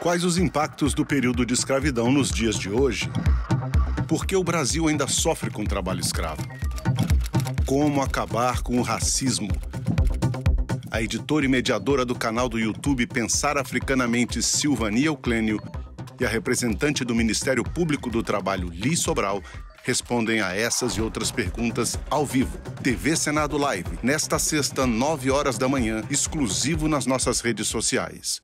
Quais os impactos do período de escravidão nos dias de hoje? Por que o Brasil ainda sofre com o trabalho escravo? Como acabar com o racismo? A editora e mediadora do canal do YouTube Pensar Africanamente, Silvania Euclênio, e a representante do Ministério Público do Trabalho, Li Sobral, respondem a essas e outras perguntas ao vivo. TV Senado Live, nesta sexta, nove horas da manhã, exclusivo nas nossas redes sociais.